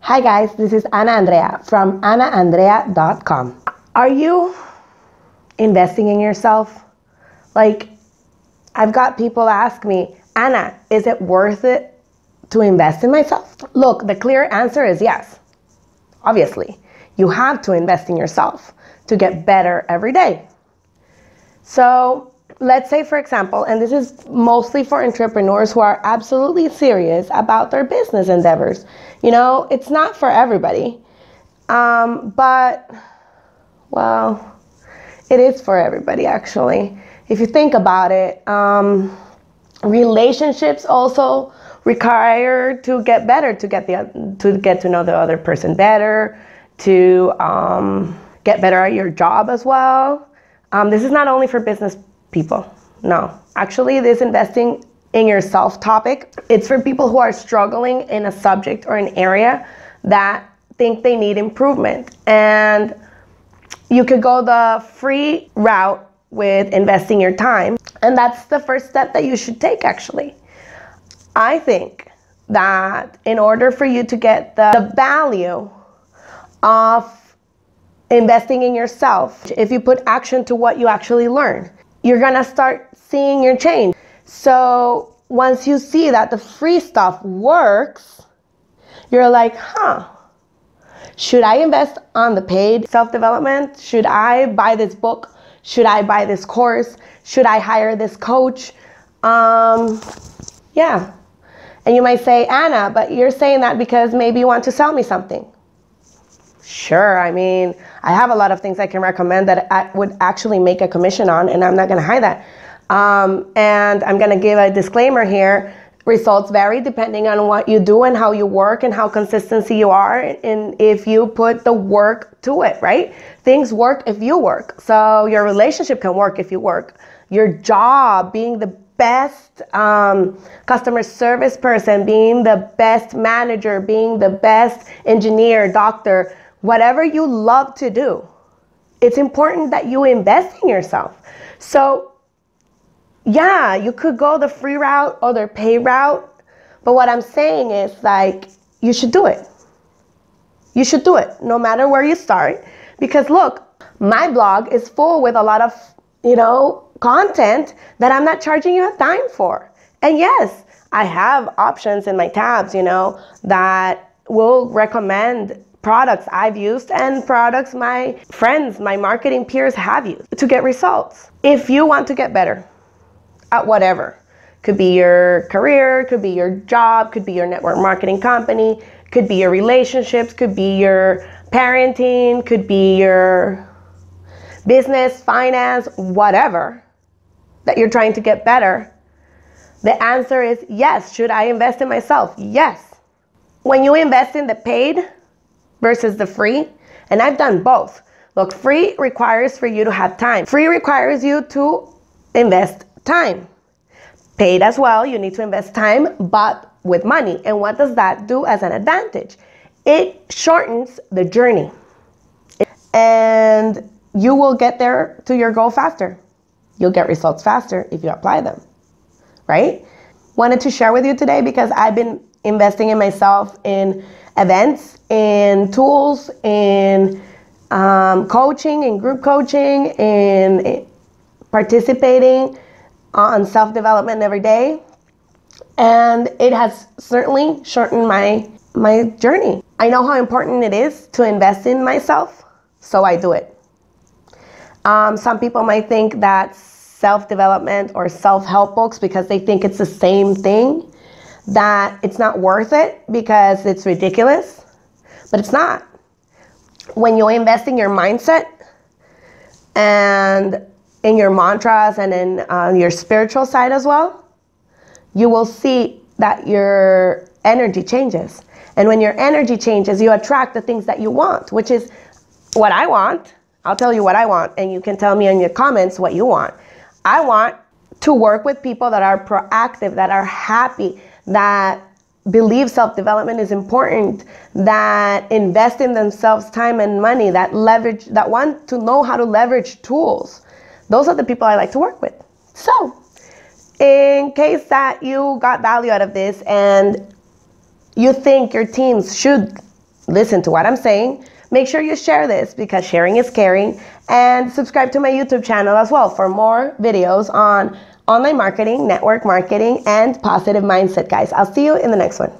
Hi guys, this is Anna Andrea from annaandrea.com. Are you investing in yourself? Like, I've got people ask me, Anna, is it worth it to invest in myself? Look, the clear answer is yes. Obviously, you have to invest in yourself to get better every day. So, let's say, for example, and this is mostly for entrepreneurs who are absolutely serious about their business endeavors. You know, it's not for everybody, um, but, well, it is for everybody actually. If you think about it, um, relationships also require to get better, to get the to get to know the other person better, to um, get better at your job as well. Um, this is not only for business people. No, actually, this investing in yourself topic, it's for people who are struggling in a subject or an area that think they need improvement. And you could go the free route with investing your time. And that's the first step that you should take, actually. I think that in order for you to get the value of investing in yourself, if you put action to what you actually learn, you're gonna start seeing your change. So once you see that the free stuff works, you're like, huh, should I invest on the paid self development? Should I buy this book? Should I buy this course? Should I hire this coach? Um, yeah. And you might say, Anna, but you're saying that because maybe you want to sell me something. Sure, I mean, I have a lot of things I can recommend that I would actually make a commission on, and I'm not going to hide that. Um, and I'm going to give a disclaimer here. Results vary depending on what you do and how you work and how consistency you are, and if you put the work to it, right? Things work if you work. So your relationship can work if you work. Your job, being the best um, customer service person, being the best manager, being the best engineer, doctor, whatever you love to do, it's important that you invest in yourself. So, yeah, you could go the free route or the pay route, but what I'm saying is like, you should do it. You should do it no matter where you start. Because look, my blog is full with a lot of, you know, content that I'm not charging you a dime for. And yes, I have options in my tabs, you know, that will recommend products I've used and products my friends, my marketing peers have used to get results. If you want to get better at whatever, could be your career, could be your job, could be your network marketing company, could be your relationships, could be your parenting, could be your business, finance, whatever that you're trying to get better. The answer is yes. Should I invest in myself? Yes. When you invest in the paid, versus the free. And I've done both. Look, free requires for you to have time. Free requires you to invest time. Paid as well, you need to invest time, but with money. And what does that do as an advantage? It shortens the journey. And you will get there to your goal faster. You'll get results faster if you apply them, right? Wanted to share with you today because I've been investing in myself in events, and tools, and um, coaching, and group coaching, and participating on self development every day. And it has certainly shortened my my journey. I know how important it is to invest in myself, so I do it. Um, some people might think that self development or self help books because they think it's the same thing that it's not worth it because it's ridiculous, but it's not. When you invest in your mindset and in your mantras and in uh, your spiritual side as well, you will see that your energy changes. And when your energy changes, you attract the things that you want, which is what I want. I'll tell you what I want, and you can tell me in your comments what you want. I want to work with people that are proactive, that are happy, that believe self development is important, that invest in themselves time and money, that leverage, that want to know how to leverage tools. Those are the people I like to work with. So, in case that you got value out of this and you think your teams should listen to what I'm saying, make sure you share this because sharing is caring and subscribe to my YouTube channel as well for more videos on online marketing, network marketing, and positive mindset, guys. I'll see you in the next one.